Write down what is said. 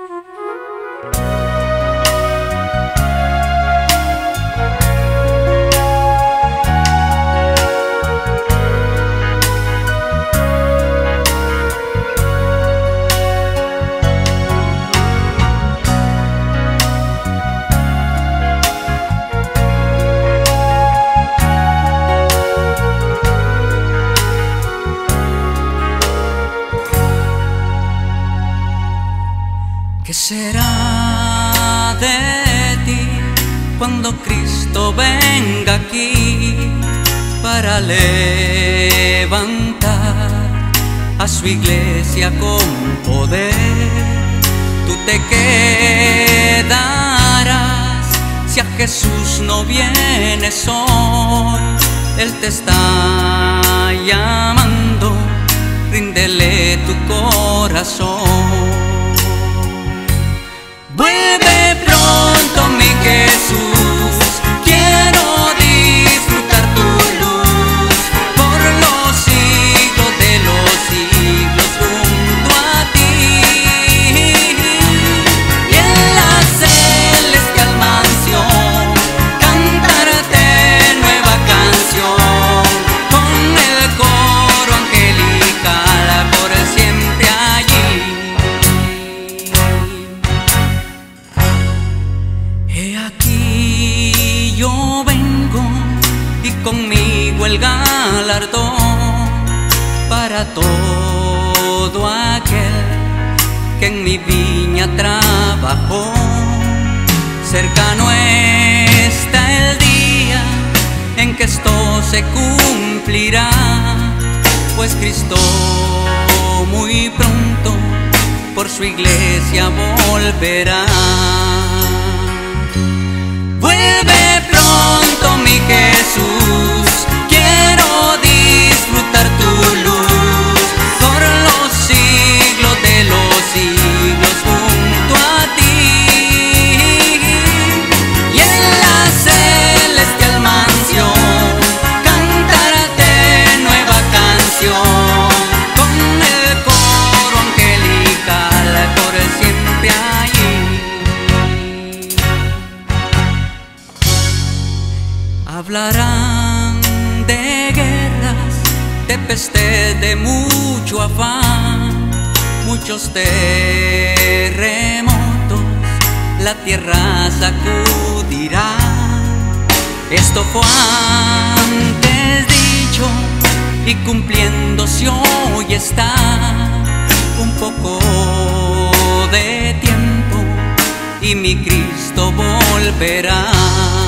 Mm-hmm. ¿Qué será de ti cuando Cristo venga aquí para levantar a su iglesia con poder? Tú te quedarás si a Jesús no vienes hoy. Él te está llamando, ríndele tu corazón. Vuelve el galardón para todo aquel que en mi viña trabajó. Cercano está el día en que esto se cumplirá, pues Cristo muy pronto por su iglesia volverá. Vuelve Hablarán de guerras, de peste, de mucho afán, muchos terremotos, la tierra sacudirá. Esto fue antes dicho y cumpliéndose hoy está un poco de tiempo y mi Cristo volverá.